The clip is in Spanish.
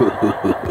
Uh.